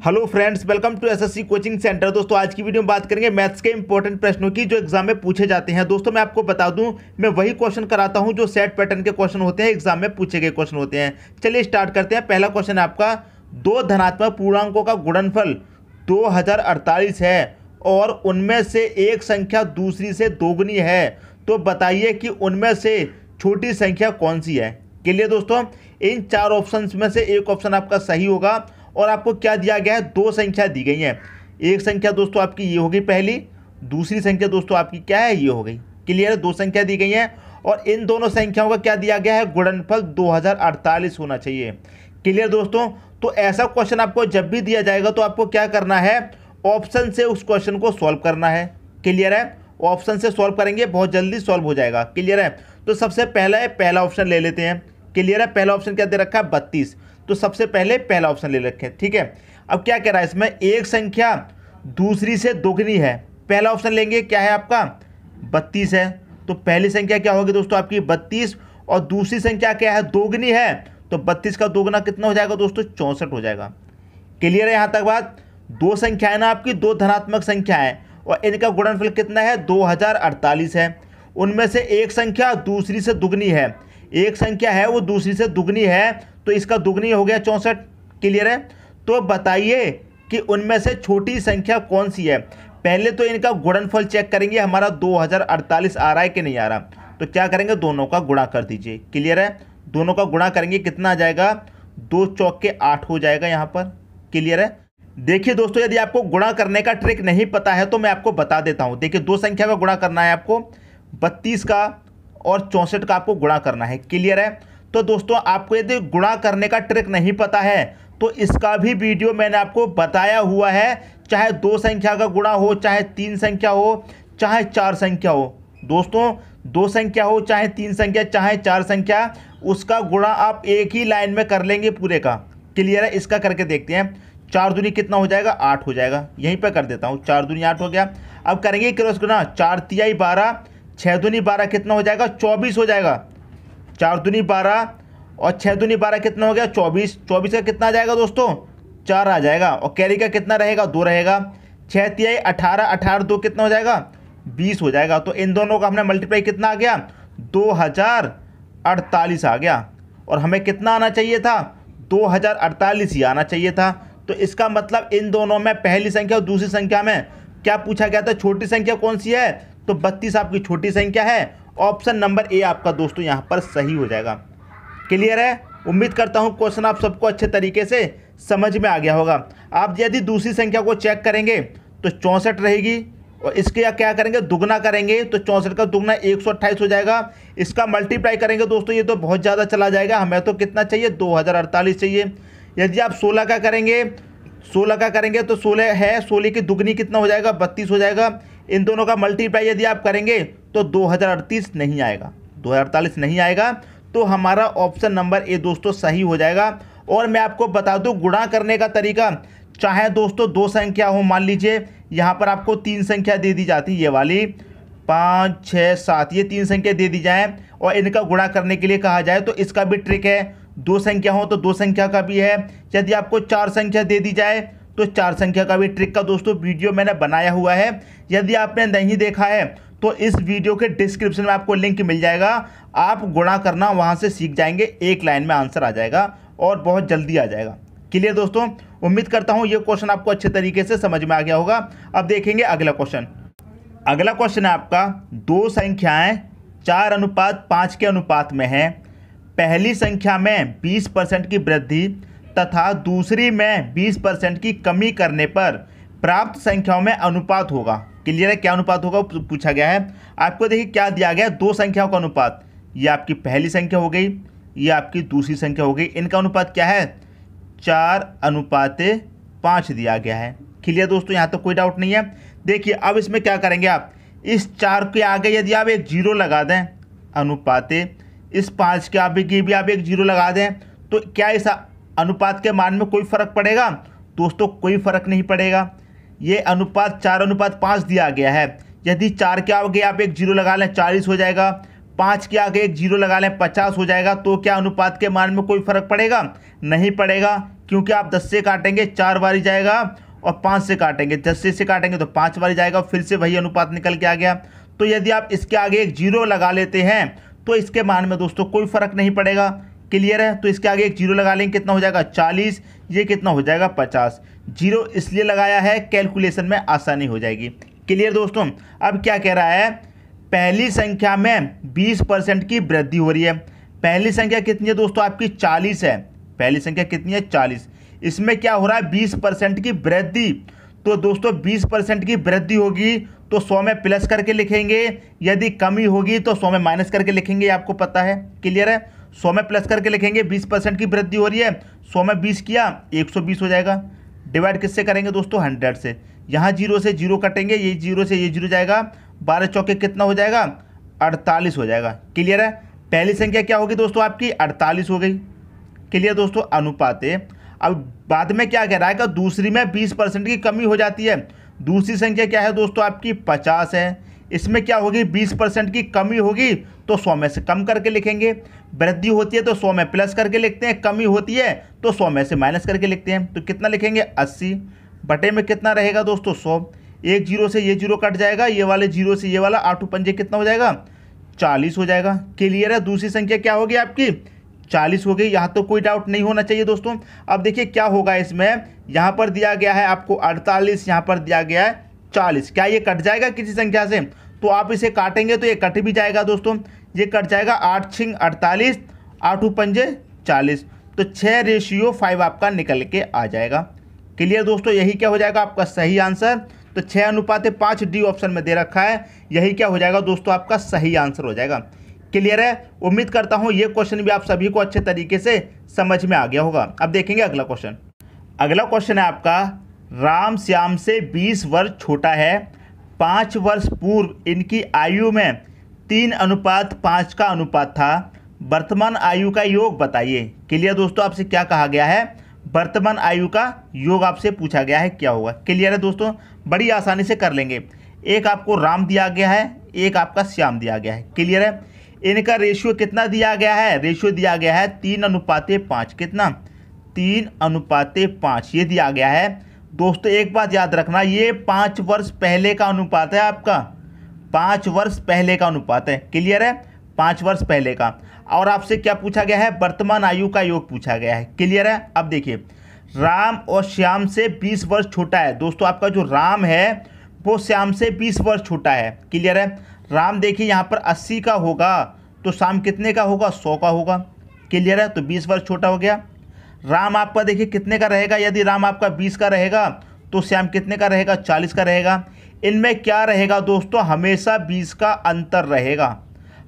Hello friends welcome to SSC coaching centre दोस्तों, आज की वीडियो में बात करेंगे मैथ्स के इंपॉर्टेंट प्रश्नों की, जो एग्ज़ाम में पूछे जाते हैं। दोस्तों, मैं आपको बता दूँ, मैं वही क्वेश्चन कराता हूँ जो सेट पैटर्न के क्वेश्चन होते हैं एग्ज़ाम में पूछे गए क्वेश्चन होते हैं। चलिए स्टार्ट करते हैं। पहला क्वेश्चन आपका, दो धनात्मक पूर्णांकों का गुणनफल दो हज़ार अड़तालीस है और उनमें से एक संख्या दूसरी से दोगुनी है। तो बताइए कि उनमें से छोटी संख्या कौन सी है? के लिए दोस्तों, इन चार ऑप्शन में से एक ऑप्शन आपका सही होगा। और आपको क्या दिया गया है? दो संख्या दी गई हैं। एक संख्या दोस्तों आपकी ये होगी पहली, दूसरी संख्या दोस्तों आपकी क्या है? ये हो गई। क्लियर है? दो संख्या दी गई हैं और इन दोनों संख्याओं का क्या दिया गया है? गुणनफल 2048 होना चाहिए। क्लियर दोस्तों? तो ऐसा क्वेश्चन आपको जब भी दिया जाएगा तो आपको क्या करना है? ऑप्शन से उस क्वेश्चन को सॉल्व करना है। क्लियर है? ऑप्शन से सॉल्व करेंगे, बहुत जल्दी सॉल्व हो जाएगा। क्लियर है? तो सबसे पहला है, पहला ऑप्शन ले लेते हैं। क्लियर है? पहला ऑप्शन क्या दे रखा है? बत्तीस। तो सबसे पहले पहला ऑप्शन ले रखें ठीक है? अब क्या कह रहा है इसमें? एक संख्या दूसरी से दोगुनी है। पहला ऑप्शन लेंगे, क्या है आपका? बत्तीस है। तो पहली संख्या क्या होगी दोस्तों आपकी? बत्तीस। और दूसरी संख्या क्या है? दोगुनी है। तो बत्तीस का दोगुना कितना हो जाएगा दोस्तों? चौंसठ हो जाएगा। क्लियर है यहाँ तक बात? दो संख्याएँ ना आपकी, दो धनात्मक संख्या है। और इनका गुणनफल कितना है? दो हज़ार अड़तालीस है। उनमें से एक संख्या दूसरी से दुगनी है। एक संख्या है, वो दूसरी से दुगनी है। तो इसका दुगनी हो गया, चौंसठ। क्लियर है? तो बताइए कि उनमें से छोटी संख्या कौन सी है? पहले तो इनका गुणनफल चेक करेंगे, हमारा 2048 आ रहा है कि नहीं आ रहा? तो क्या करेंगे? दोनों का गुणा कर दीजिए। क्लियर है? दोनों का गुणा करेंगे, कितना आ जाएगा? दो चौक के आठ हो जाएगा यहाँ पर। क्लियर है? देखिए दोस्तों, यदि आपको गुणा करने का ट्रिक नहीं पता है तो मैं आपको बता देता हूँ। देखिए, दो संख्या का गुणा करना है आपको, बत्तीस का और चौंसठ का आपको गुणा करना है। क्लियर है? तो दोस्तों, आपको यदि गुणा करने का ट्रिक नहीं पता है तो इसका भी वीडियो मैंने आपको बताया हुआ है। चाहे दो संख्या का गुणा हो, चाहे तीन संख्या हो, चाहे चार संख्या हो। दोस्तों, दो संख्या हो, चाहे तीन संख्या, चाहे चार संख्या, उसका गुणा आप एक ही लाइन में कर लेंगे पूरे का। क्लियर है? इसका करके देखते हैं। चार दूनी कितना हो जाएगा? आठ हो जाएगा। यहीं पर कर देता हूँ। चार दूनी आठ हो गया। अब करेंगे क्रॉस गुना चार तियाई बारह छः दूनी बारह कितना हो जाएगा? चौबीस हो जाएगा। चार दूनी बारह और छः दूनी बारह कितना हो गया? चौबीस। चौबीस का कितना आ जाएगा दोस्तों? चार आ जाएगा। और कैरी का कितना रहेगा? दो रहेगा। छः तिहाई अठारह अठारह दो कितना हो जाएगा? बीस हो जाएगा। तो इन दोनों का हमने मल्टीप्लाई कितना आ गया? दो हज़ार अड़तालीस आ गया। और हमें कितना आना चाहिए था? दो हज़ार अड़तालीस ही आना चाहिए था। तो इसका मतलब इन दोनों में पहली संख्या और दूसरी संख्या में क्या पूछा गया था? छोटी संख्या कौन सी है? तो बत्तीस आपकी छोटी संख्या है। ऑप्शन नंबर ए आपका दोस्तों यहाँ पर सही हो जाएगा। क्लियर है? उम्मीद करता हूँ क्वेश्चन आप सबको अच्छे तरीके से समझ में आ गया होगा। आप यदि दूसरी संख्या को चेक करेंगे तो चौंसठ रहेगी और इसके या क्या करेंगे? दुगना करेंगे तो चौंसठ का दुगना एक सौ अट्ठाईस हो जाएगा। इसका मल्टीप्लाई करेंगे दोस्तों, ये तो बहुत ज़्यादा चला जाएगा। हमें तो कितना चाहिए? दो हज़ार अड़तालीस चाहिए। यदि आप सोलह का करेंगे, सोलह का करेंगे तो सोलह है, सोलह की दुगनी कितना हो जाएगा? बत्तीस हो जाएगा। इन दोनों का मल्टीप्लाई यदि आप करेंगे तो दो हज़ार अड़तीस नहीं आएगा। दो हज़ार अड़तालीस नहीं आएगा तो हमारा ऑप्शन नंबर ए दोस्तों सही हो जाएगा। और मैं आपको बता दूँ, गुणा करने का तरीका, चाहे दोस्तों दो संख्या हो, मान लीजिए, यहाँ पर आपको तीन संख्या दे दी जाती है, ये वाली। पाँच छः सात, ये तीन संख्या दे दी जाए, और इनका गुणा करने के लिए कहा जाए तो इसका भी ट्रिक है। दो संख्या हो तो दो संख्या का भी है। यदि आपको चार संख्या दे दी जाए तो चार संख्या का भी ट्रिक का दोस्तों वीडियो मैंने बनाया हुआ है। यदि आपने नहीं देखा है तो इस वीडियो के डिस्क्रिप्शन में आपको लिंक मिल जाएगा। आप गुणा करना, वहाँ से सीख जाएँगे, एक लाइन में आंसर आ जाएगा और बहुत जल्दी आ जाएगा। क्लियर दोस्तों? उम्मीद करता हूँ ये क्वेश्चन आपको अच्छे तरीके से समझ में आ गया होगा। अब देखेंगे अगला क्वेश्चन। अगला क्वेश्चन है आपका, दो संख्याएँ चार अनुपात पाँच के अनुपात में हैं। पहली संख्या में बीस परसेंट की वृद्धि तथा दूसरी में 20 परसेंट की कमी करने पर प्राप्त संख्याओं में अनुपात होगा। क्लियर है? क्या अनुपात होगा? पूछा गया है। आपको देखिए, क्या दिया गया? दो संख्याओं का अनुपात। ये आपकी पहली संख्या हो गई, ये आपकी दूसरी संख्या हो गई। इनका अनुपात क्या है? चार अनुपात पाँच दिया गया है। क्लियर दोस्तों, यहाँ तो कोई डाउट नहीं है। देखिए, अब इसमें क्या करेंगे आप? इस चार के आगे यदि आप एक ज़ीरो लगा दें अनुपात, इस पाँच के आगे भी आप एक ज़ीरो लगा दें तो क्या इस अनुपात के मान में कोई फ़र्क पड़ेगा? दोस्तों, कोई फ़र्क नहीं पड़ेगा। ये अनुपात चार, अनुपात पाँच दिया गया है। यदि चार के आगे आप एक ज़ीरो लगा लें, चालीस हो जाएगा। पाँच के आगे एक ज़ीरो लगा लें, पचास हो जाएगा। तो क्या अनुपात के मान में कोई फ़र्क पड़ेगा? नहीं पड़ेगा, क्योंकि आप दस से काटेंगे, चार बारी जाएगा और पाँच से काटेंगे। दस से काटेंगे तो पाँच बारी जाएगा, फिर से वही अनुपात निकल के आ गया। तो यदि आप इसके आगे एक ज़ीरो लगा लेते हैं तो इसके मान में दोस्तों कोई फ़र्क नहीं पड़ेगा। क्लियर है? तो इसके आगे एक ज़ीरो लगा लेंगे, कितना हो जाएगा? चालीस। ये कितना हो जाएगा? पचास। ज़ीरो इसलिए लगाया है, कैलकुलेशन में आसानी हो जाएगी। क्लियर दोस्तों? अब क्या कह रहा है? पहली संख्या में बीस परसेंट की वृद्धि हो रही है। पहली संख्या कितनी है दोस्तों? आपकी चालीस है। पहली संख्या कितनी है? चालीस। इसमें क्या हो रहा है? बीस परसेंट की वृद्धि। तो दोस्तों, बीस परसेंट की वृद्धि होगी तो सौ में प्लस करके लिखेंगे। यदि कमी होगी तो सौ में माइनस करके लिखेंगे आपको पता है। क्लियर है? सौ में प्लस करके लिखेंगे, बीस परसेंट की वृद्धि हो रही है, सौ में बीस किया, एक सौ बीस हो जाएगा। डिवाइड किससे करेंगे दोस्तों? हंड्रेड से। यहाँ ज़ीरो से ज़ीरो कटेंगे, ये ज़ीरो से ये ज़ीरो जाएगा, बारह चौके कितना हो जाएगा? अड़तालीस हो जाएगा। क्लियर है? पहली संख्या क्या होगी दोस्तों आपकी? अड़तालीस हो गई। क्लियर दोस्तों? अनुपात अब बाद में क्या कह रहा है कि दूसरी में बीस परसेंट की कमी हो जाती है। दूसरी संख्या क्या है दोस्तों आपकी? पचास है। इसमें क्या होगी? बीस परसेंट की कमी होगी तो सौ में से कम करके लिखेंगे। वृद्धि होती है तो सौ में प्लस करके लिखते हैं, कमी होती है तो सौ में से माइनस करके लिखते हैं। तो कितना लिखेंगे? अस्सी। बटे में कितना रहेगा दोस्तों? सौ। एक ज़ीरो से ये ज़ीरो कट जाएगा, ये वाले ज़ीरो से ये वाला आठू पंजे कितना हो जाएगा? चालीस हो जाएगा। क्लियर है? दूसरी संख्या क्या होगी आपकी? चालीस हो गई यहाँ तो कोई डाउट नहीं होना चाहिए दोस्तों। अब देखिए क्या होगा इसमें। यहाँ पर दिया गया है आपको अड़तालीस, यहाँ पर दिया गया है चालीस। क्या ये कट जाएगा किसी संख्या से? तो आप इसे काटेंगे तो ये कट भी जाएगा दोस्तों। ये कट जाएगा आठ छिंग अड़तालीस, आठ पंजे चालीस। तो छः रेशियो फाइव आपका निकल के आ जाएगा। क्लियर दोस्तों, यही क्या हो जाएगा आपका सही आंसर तो छः अनुपात पाँच डी ऑप्शन में दे रखा है। यही क्या हो जाएगा दोस्तों, आपका सही आंसर हो जाएगा। क्लियर है? उम्मीद करता हूँ ये क्वेश्चन भी आप सभी को अच्छे तरीके से समझ में आ गया होगा। अब देखेंगे अगला क्वेश्चन अगला क्वेश्चन है आपका, राम श्याम से 20 वर्ष छोटा है, पाँच वर्ष पूर्व इनकी आयु में तीन अनुपात, पाँच का अनुपात था। वर्तमान आयु का योग बताइए। क्लियर दोस्तों, आपसे क्या कहा गया है? वर्तमान आयु का योग आपसे पूछा गया है, क्या होगा? क्लियर है दोस्तों? बड़ी आसानी से कर लेंगे। एक आपको राम दिया गया है, एक आपका श्याम दिया गया है। क्लियर है? इनका रेशियो कितना दिया गया है? रेशियो दिया गया है तीन अनुपाते पाँच। कितना? तीन अनुपाते पाँच। ये दिया गया है। दोस्तों, एक बात याद रखना, ये पाँच वर्ष पहले का अनुपात है आपका। पाँच वर्ष पहले का अनुपात है। क्लियर है? पाँच वर्ष पहले का। और आपसे क्या पूछा गया है? वर्तमान आयु का योग पूछा गया है। क्लियर है? अब देखिए। राम और श्याम से बीस वर्ष छोटा है। दोस्तों, आपका जो राम है, वो श्याम से बीस वर्ष छोटा है। क्लियर है? राम देखिए, यहाँ पर अस्सी का होगा तो शाम कितने का होगा? सौ का होगा। क्लियर है? तो बीस वर्ष छोटा हो गया। राम आपका देखिए, कितने का रहेगा? यदि राम आपका बीस का रहेगा तो श्याम कितने का रहेगा? चालीस का रहेगा। इनमें क्या रहेगा दोस्तों? हमेशा बीस का अंतर रहेगा।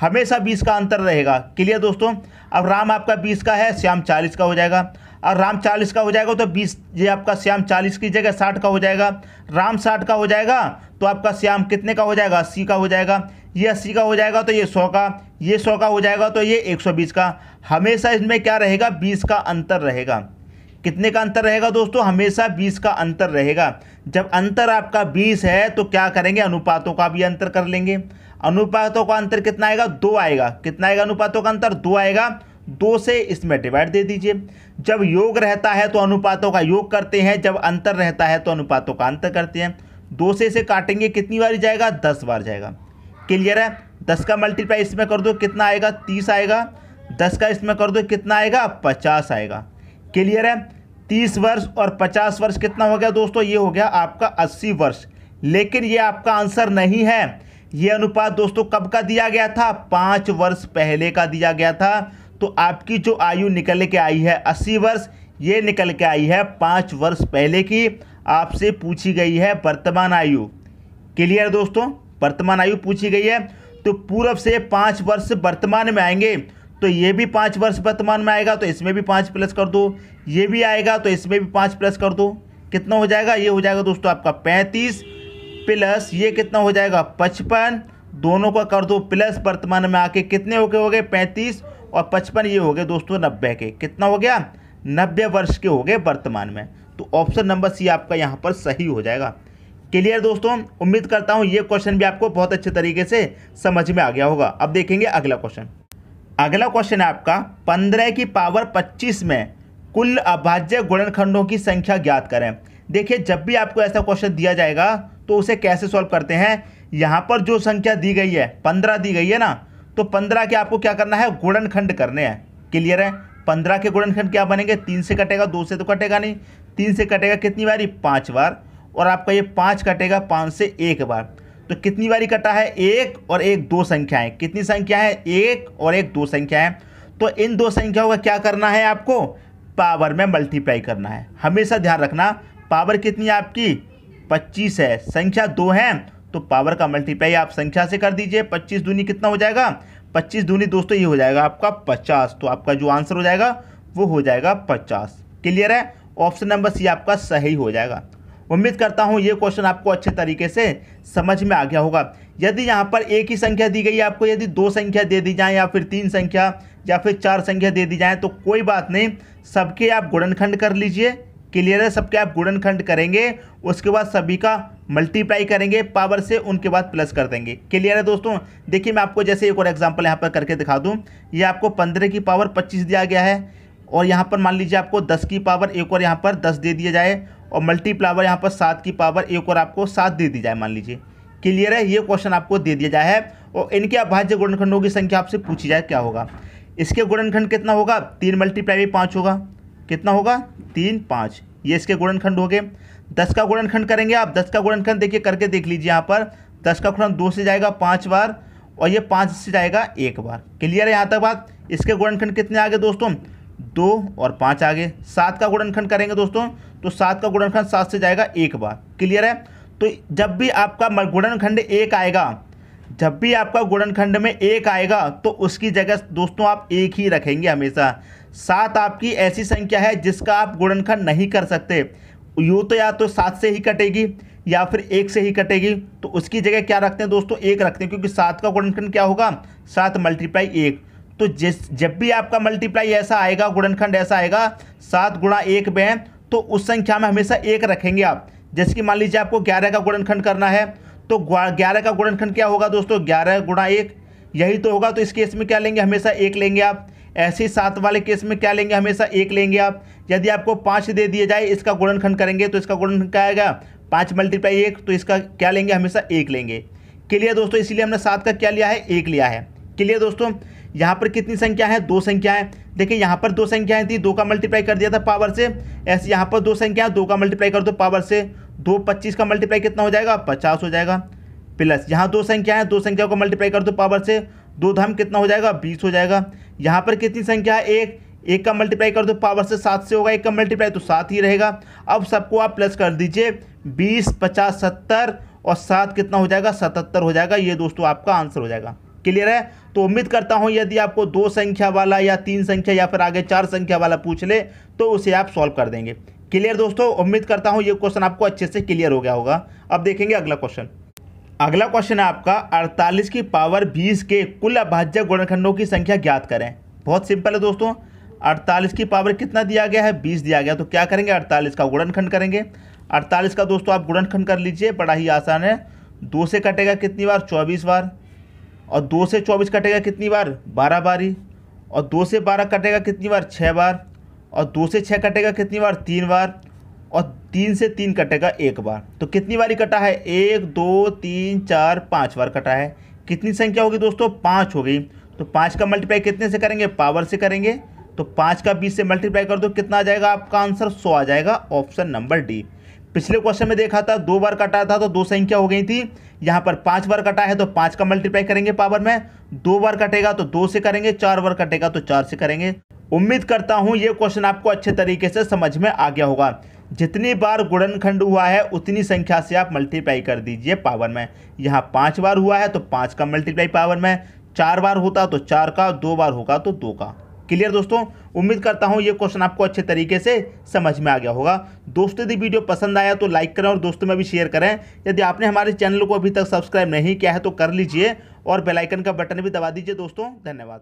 हमेशा बीस का अंतर रहेगा। क्लियर दोस्तों? अब राम आपका बीस का है, श्याम चालीस का हो जाएगा। और राम चालीस का हो जाएगा तो बीस, ये आपका श्याम चालीस की जगह साठ का हो जाएगा। राम साठ का हो जाएगा तो आपका श्याम कितने का हो जाएगा? अस्सी का हो जाएगा। ये अस्सी का हो जाएगा तो ये सौ का। ये सौ का हो जाएगा तो ये एक सौ बीस का। हमेशा इसमें क्या रहेगा? बीस का अंतर रहेगा। कितने का अंतर रहेगा दोस्तों? हमेशा बीस का अंतर रहेगा। जब अंतर आपका बीस है तो क्या करेंगे? अनुपातों का भी अंतर कर लेंगे। अनुपातों का अंतर कितना आएगा? दो आएगा। कितना आएगा अनुपातों का अंतर? दो आएगा। दो से इसमें डिवाइड दे दीजिए। जब योग रहता है तो अनुपातों का योग करते हैं। जब अंतर रहता है तो अनुपातों का अंतर करते हैं। दो से इसे काटेंगे, कितनी बार जाएगा? दस बार जाएगा। क्लियर है? दस का मल्टीप्लाई इसमें कर दो, कितना आएगा? तीस आएगा। दस का इसमें कर दो, कितना आएगा? पचास आएगा। क्लियर है? तीस वर्ष और पचास वर्ष कितना हो गया दोस्तों? ये हो गया आपका अस्सी वर्ष। लेकिन ये आपका आंसर नहीं है। ये अनुपात दोस्तों कब का दिया गया था? पाँच वर्ष पहले का दिया गया था। तो आपकी जो आयु निकल के आई है अस्सी वर्ष, ये निकल के आई है पाँच वर्ष पहले की। आपसे पूछी गई है वर्तमान आयु। क्लियर दोस्तों? वर्तमान आयु पूछी गई है। तो पूर्व से पाँच वर्ष वर्तमान में आएँगे। तो ये भी पाँच वर्ष वर्तमान में आएगा तो इसमें भी पाँच प्लस कर दो। ये भी आएगा तो इसमें भी पाँच प्लस कर दो। कितना हो जाएगा? ये हो जाएगा दोस्तों आपका पैंतीस प्लस ये कितना हो जाएगा? पचपन। दोनों का कर दो प्लस वर्तमान में आके कितने हो गए हो गए? पैंतीस। और पचपन ये हो गए दोस्तों नब्बे के। कितना हो गया? नब्बे वर्ष के हो गए वर्तमान में। तो ऑप्शन नंबर सी आपका यहाँ पर सही हो जाएगा। क्लियर दोस्तों? उम्मीद करता हूँ ये क्वेश्चन भी आपको बहुत अच्छे तरीके से समझ में आ गया होगा। अब देखेंगे अगला क्वेश्चन अगला क्वेश्चन है आपका, पंद्रह की पावर पच्चीस में कुल अभाज्य गुणनखंडों की संख्या ज्ञात करें। देखिए, जब भी आपको ऐसा क्वेश्चन दिया जाएगा तो उसे कैसे सॉल्व करते हैं? यहाँ पर जो संख्या दी गई है, पंद्रह दी गई है ना तो पंद्रह के आपको क्या करना है? गुणनखंड करने हैं। क्लियर है? पंद्रह के गुणनखंड क्या बनेंगे? तीन से कटेगा, दो से तो कटेगा नहीं। तीन से कटेगा कितनी बारी? पाँच बार। और आपका ये पाँच कटेगा, पाँच से एक बार। तो कितनी बारी कटा है? एक और एक दो संख्याएँ। कितनी संख्या है? एक और एक दो संख्याएँ। तो इन दो संख्याओं का क्या करना है आपको? पावर में मल्टीप्लाई करना है। हमेशा ध्यान रखना, पावर कितनी आपकी? पच्चीस है। संख्या दो है तो पावर का मल्टीप्लाई आप संख्या से कर दीजिए। पच्चीस दूनी कितना हो जाएगा? पच्चीस दूनी दोस्तों ये हो जाएगा आपका पचास। तो आपका जो आंसर हो जाएगा, वो हो जाएगा पचास। क्लियर है? ऑप्शन नंबर सी आपका सही हो जाएगा। उम्मीद करता हूँ ये क्वेश्चन आपको अच्छे तरीके से समझ में आ गया होगा। यदि यहाँ पर एक ही संख्या दी गई है, आपको यदि दो संख्या दे दी जाए या फिर तीन संख्या या फिर चार संख्या दे दी जाए तो कोई बात नहीं, सबके आप गुणनखंड कर लीजिए। क्लियर है? सबके आप गुणनखंड करेंगे, उसके बाद सभी का मल्टीप्लाई करेंगे पावर से उनके बाद प्लस कर देंगे। क्लियर है दोस्तों? देखिए, मैं आपको जैसे एक और एग्जांपल यहाँ पर करके दिखा दूँ। ये आपको पंद्रह की पावर पच्चीस दिया गया है। और यहाँ पर मान लीजिए आपको दस की पावर एक और यहाँ पर दस दे दिया जाए और मल्टीप्लावर यहाँ पर सात की पावर एक और आपको सात दे दी जाए मान लीजिए। क्लियर है? ये क्वेश्चन आपको दे दिया जाए और इनके अभाज्य गुणनखंडों की संख्या आपसे पूछी जाए क्या होगा। इसके गुणनखंड कितना होगा? तीन मल्टीप्लाई पाँच होगा। कितना होगा? तीन, पाँच। ये इसके गुणनखंड हो गए। दस का गुणनखंड करेंगे आप। दस का गुणनखंड देखिए, करके देख लीजिए यहाँ पर। दस का गुणन दो से जाएगा पाँच बार और ये पाँच से जाएगा एक बार। क्लियर है यहाँ तक बात? इसके गुणनखंड कितने आ गए दोस्तों? दो और पाँच आगे। सात का गुणनखंड करेंगे दोस्तों तो सात का गुणनखंड सात से जाएगा एक बार। क्लियर है? तो जब भी आपका गुणनखंड एक आएगा, जब भी आपका गुणनखंड में एक आएगा तो उसकी जगह दोस्तों आप एक ही रखेंगे हमेशा। सात आपकी ऐसी संख्या है जिसका आप गुणनखंड नहीं कर सकते। यूँ तो या तो सात से ही कटेगी, या फिर एक से ही कटेगी तो उसकी जगह क्या रखते हैं दोस्तों? एक रखते हैं, क्योंकि सात का गुणनखंड क्या होगा? सात मल्टीप्लाई एक। तो जिस, जब भी आपका मल्टीप्लाई ऐसा आएगा, गुणनखंड ऐसा आएगा, सात गुणा एक में तो उस संख्या में हमेशा एक रखेंगे आप। जैसे कि मान लीजिए आपको ग्यारह का गुणनखंड करना है तो ग्यारह का गुणनखंड क्या होगा दोस्तों? ग्यारह गुणा एक। यही तो होगा तो इस केस में क्या लेंगे? हमेशा एक लेंगे आप। ऐसे ही सात वाले केस में क्या लेंगे? हमेशा एक लेंगे आप। यदि आपको पाँच दे दिए जाए, इसका गुणनखंड करेंगे तो इसका गुणनखंड क्या आएगा? पाँच मल्टीप्लाई एक तो इसका क्या लेंगे? हमेशा एक लेंगे। क्लियर दोस्तों, इसीलिए हमने सात का क्या लिया है? एक लिया है। क्लियर दोस्तों यहाँ पर कितनी संख्या है? दो संख्या है। देखिए, यहाँ पर दो संख्याएँ थी, दो का मल्टीप्लाई कर दिया था पावर से। ऐसे यहाँ पर दो संख्या, दो का मल्टीप्लाई कर दो पावर से। दो पच्चीस का मल्टीप्लाई कितना हो जाएगा? पचास हो जाएगा। प्लस यहाँ दो संख्या है, दो संख्या को मल्टीप्लाई कर दो पावर से। दो धम कितना हो जाएगा? बीस हो जाएगा। यहाँ पर कितनी संख्या? है एक। एक का मल्टीप्लाई कर दो पावर से, सात से होगा। एक का मल्टीप्लाई तो सात ही रहेगा। अब सबको आप प्लस कर दीजिए। बीस, पचास, सत्तर और सात कितना हो जाएगा? सतहत्तर हो जाएगा। ये दोस्तों आपका आंसर हो जाएगा। क्लियर है? तो उम्मीद करता हूँ यदि आपको दो संख्या वाला या तीन संख्या या फिर आगे चार संख्या वाला पूछ ले तो उसे आप सॉल्व कर देंगे। क्लियर दोस्तों? उम्मीद करता हूँ ये क्वेश्चन आपको अच्छे से क्लियर हो गया होगा। अब देखेंगे अगला क्वेश्चन अगला क्वेश्चन है आपका 48 की पावर 20 के कुल अभाज्य गुणखंडों की संख्या ज्ञात करें। बहुत सिंपल है दोस्तों। 48 की पावर कितना दिया गया है? 20 दिया गया। तो क्या करेंगे? 48 का गुणनखंड करेंगे। 48 का दोस्तों आप गुणनखंड कर लीजिए, बड़ा ही आसान है। दो से कटेगा कितनी बार? चौबीस बार। और दो से चौबीस कटेगा कितनी बार? बारह बारी और दो से बारह कटेगा कितनी बार? छः बार। और दो से छः कटेगा कितनी बार? तीन बार। और तीन से तीन कटेगा एक बार। तो कितनी बारी कटा है? एक, दो, तीन, चार, पाँच बार कटा है। कितनी संख्या होगी दोस्तों? पाँच हो गई तो पाँच का मल्टीप्लाई कितने से करेंगे? पावर से करेंगे। तो पाँच का बीस से मल्टीप्लाई कर दो, कितना आ जाएगा आपका आंसर? सौ आ जाएगा ऑप्शन नंबर डी पिछले क्वेश्चन में देखा था, दो बार कटा था तो दो संख्या हो गई थी। यहाँ पर पाँच बार कटा है तो पाँच का मल्टीप्लाई करेंगे पावर में। दो बार कटेगा तो दो से करेंगे, चार बार कटेगा तो चार से करेंगे। उम्मीद करता हूँ ये क्वेश्चन आपको अच्छे तरीके से समझ में आ गया होगा। जितनी बार गुणनखंड हुआ है, उतनी संख्या से आप मल्टीप्लाई कर दीजिए पावर में। यहाँ पाँच बार हुआ है तो पाँच का मल्टीप्लाई पावर में। चार बार होता तो चार का, दो बार होगा तो दो का। क्लियर दोस्तों, उम्मीद करता हूँ ये क्वेश्चन आपको अच्छे तरीके से समझ में आ गया होगा। दोस्तों, यदि वीडियो पसंद आया तो लाइक करें और दोस्तों में भी शेयर करें। यदि आपने हमारे चैनल को अभी तक सब्सक्राइब नहीं किया है तो कर लीजिए और बेलाइकन का बटन भी दबा दीजिए दोस्तों। धन्यवाद।